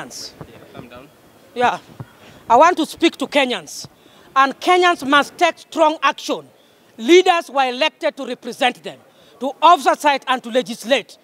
Kenyans. Down. Yeah. I want to speak to Kenyans. And Kenyans must take strong action. Leaders were elected to represent them, to oversight and to legislate.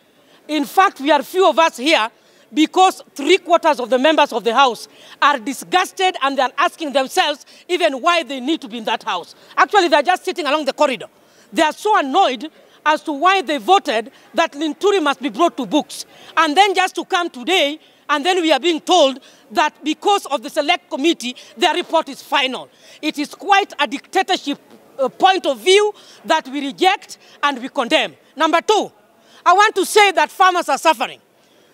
In fact, we are few of us here because three quarters of the members of the House are disgusted and they are asking themselves even why they need to be in that House. Actually, they're just sitting along the corridor. They are so annoyed as to why they voted that Linturi must be brought to books. And then just to come today, and then we are being told that because of the select committee, their report is final. It is quite a dictatorship uh, point of view that we reject and we condemn. Number two, I want to say that farmers are suffering.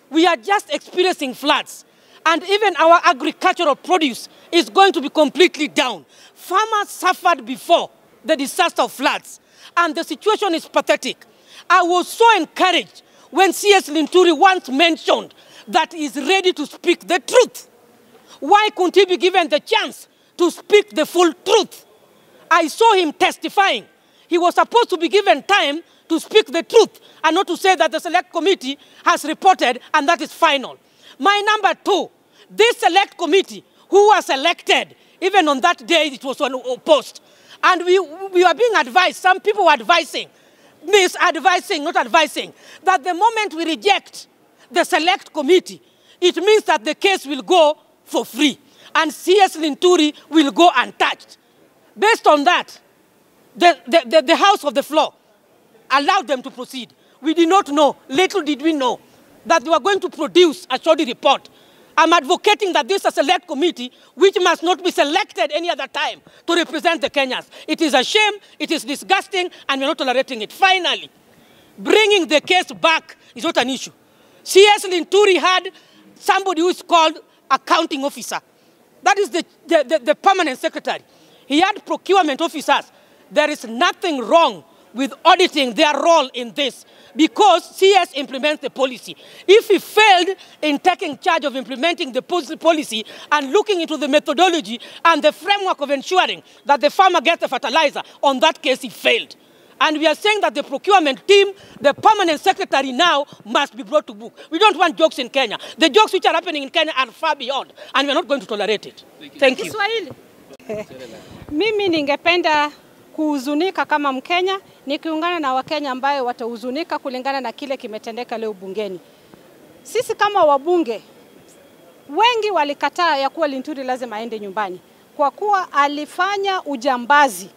We are just experiencing floods. And even our agricultural produce is going to be completely down. Farmers suffered before the disaster of floods. And the situation is pathetic. I was so encouraged when C.S. Linturi once mentioned that is ready to speak the truth. Why couldn't he be given the chance to speak the full truth? I saw him testifying. He was supposed to be given time to speak the truth and not to say that the select committee has reported and that is final. My number two, this select committee who was elected, even on that day it was on post, and we, we were being advised, some people were advising, misadvising, not advising, that the moment we reject the select committee, it means that the case will go for free and CS Linturi will go untouched. Based on that, the, the, the, the House of the Floor allowed them to proceed. We did not know, little did we know, that they were going to produce a shoddy report. I'm advocating that this is a select committee which must not be selected any other time to represent the Kenyans. It is a shame, it is disgusting, and we're not tolerating it. Finally, bringing the case back is not an issue. CS Linturi had somebody who is called accounting officer. That is the, the, the, the permanent secretary. He had procurement officers. There is nothing wrong with auditing their role in this because CS implements the policy. If he failed in taking charge of implementing the policy and looking into the methodology and the framework of ensuring that the farmer gets the fertilizer, on that case he failed. And we are saying that the procurement team, the permanent secretary now, must be brought to book. We don't want jokes in Kenya. The jokes which are happening in Kenya are far beyond, and we're not going to tolerate it. Thank you. Kiswahili. Mimi ningependa kuhuzunika kama Mkenya nikiungana na Wakenya ambayo watahuzunika kulingana na kile kimetendeka leo bungeni. Sisi kama wabunge wengi walikataa ya kuwa Linturi lazima aende nyumbani kwa kuwa alifanya ujambazi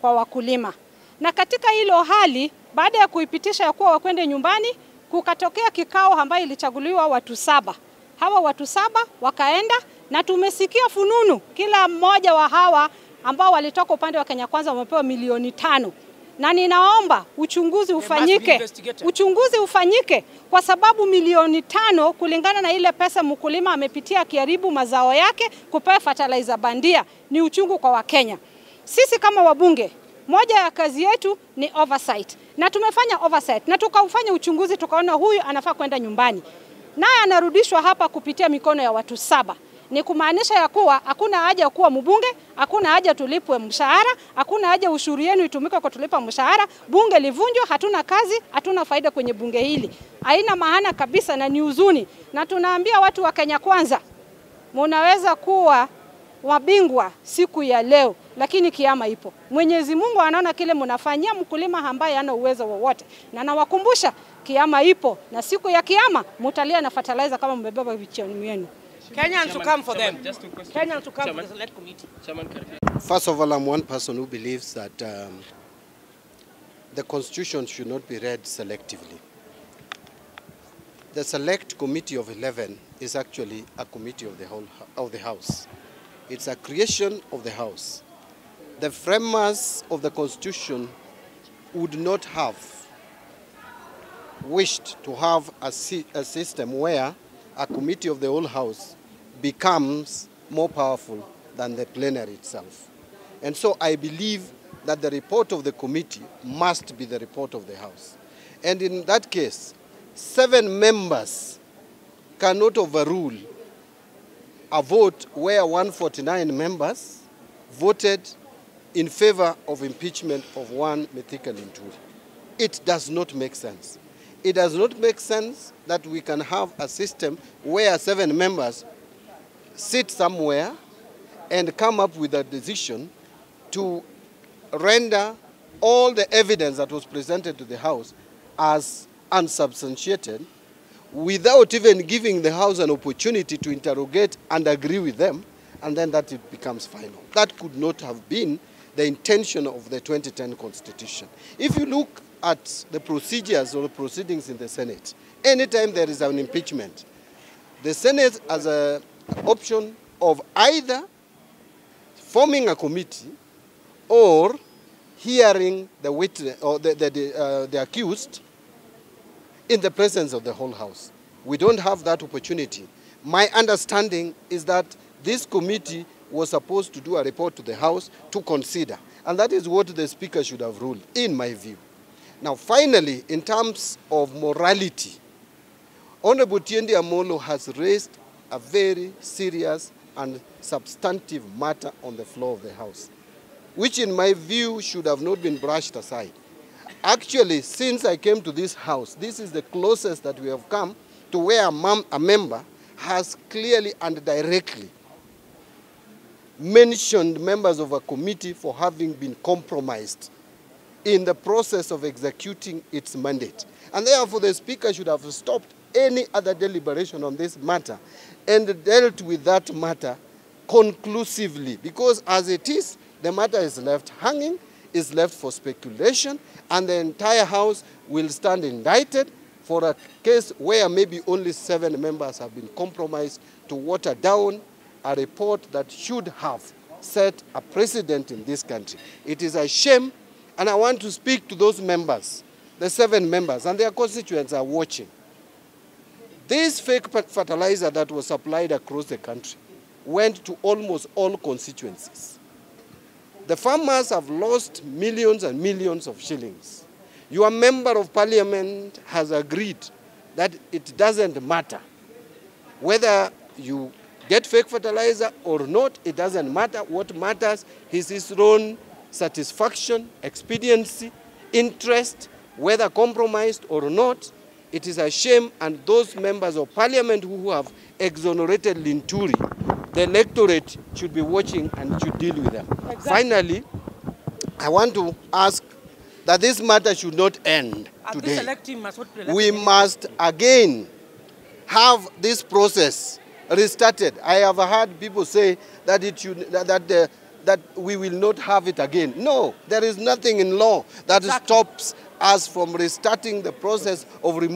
kwa wakulima, na katika hilo hali, baada ya kuipitisha ya kuwa wakwende nyumbani, kukatokea kikao ambayo ilichaguliwa watu saba. Hawa watu saba wakaenda, na tumesikia fununu, kila mmoja wa hawa ambao walitoka upande wa Kenya Kwanza wamepewa milioni tano na ninaomba uchunguzi ufanyike, uchunguzi ufanyike kwa sababu milioni tano kulingana na ile pesa mkulima amepitia akiharibu mazao yake kupewa fertilizer bandia ni uchungu kwa Wakenya. Sisi kama wabunge, moja ya kazi yetu ni oversight, na tumefanya oversight. Na tukaufanya uchunguzi, tukaona huyu anafaa kwenda nyumbani, naye anarudishwa hapa kupitia mikono ya watu saba. Ni kumaanisha ya kuwa hakuna haja kuwa mbunge, hakuna haja tulipwe mshahara, hakuna haja ushuru yenu itumike kwa tulipa mshahara. Bunge livunjwa, hatuna kazi, hatuna faida kwenye bunge hili, haina maana kabisa na ni huzuni. Na tunaambia watu wa Kenya Kwanza, munaweza kuwa wabingwa siku ya leo, lakini kiama ipo. Mwenyezi Mungu anaona kile mnafanyia mkulima ambaye ana uwezo wowote, na nawakumbusha kiama ipo, na siku ya kiama mutalia na fertilizer kama mmebeba vichoni yenu. Kenyans to come for them. Kenyans to come Chairman. for the select committee. Chairman, First of all, I'm one person who believes that um, the Constitution should not be read selectively. The Select Committee of 11 is actually a committee of the whole of the House. It's a creation of the House. The framers of the Constitution would not have wished to have a, sy- a system where a committee of the whole House becomes more powerful than the plenary itself. And so I believe that the report of the committee must be the report of the House. And in that case, seven members cannot overrule a vote where 149 members voted in favor of impeachment of one Mithika Linturi. It does not make sense. It does not make sense that we can have a system where seven members sit somewhere and come up with a decision to render all the evidence that was presented to the House as unsubstantiated without even giving the House an opportunity to interrogate and agree with them, and then that it becomes final. That could not have been the intention of the 2010 Constitution. If you look at the procedures or the proceedings in the Senate, anytime there is an impeachment, the Senate has an option of either forming a committee or hearing the witness or the, the, the, uh, the accused in the presence of the whole House. We don't have that opportunity. My understanding is that this committee was supposed to do a report to the House to consider. And that is what the Speaker should have ruled, in my view. Now, finally, in terms of morality, Honorable Tiendi Amolo has raised a very serious and substantive matter on the floor of the House, which in my view should have not been brushed aside. Actually, since I came to this House, this is the closest that we have come to where a, a member has clearly and directly mentioned members of a committee for having been compromised in the process of executing its mandate. And therefore, the Speaker should have stopped any other deliberation on this matter and dealt with that matter conclusively. Because as it is, the matter is left hanging, is left for speculation, and the entire House will stand indicted for a case where maybe only seven members have been compromised to water down a report that should have set a precedent in this country. It is a shame, and I want to speak to those members, the seven members, and their constituents are watching. This fake fertilizer that was supplied across the country went to almost all constituencies. The farmers have lost millions and millions of shillings. Your member of parliament has agreed that it doesn't matter whether you get fake fertilizer or not, it doesn't matter. What matters is his own satisfaction, expediency, interest, whether compromised or not. It is a shame, and those members of parliament who have exonerated Linturi, the electorate should be watching and should deal with them. Exactly. Finally, I want to ask that this matter should not end At today. this elect him as what elect We must again have this process restarted. I have heard people say that it should that that, the, that we will not have it again. No, there is nothing in law that Exactly. stops us from restarting the process of removing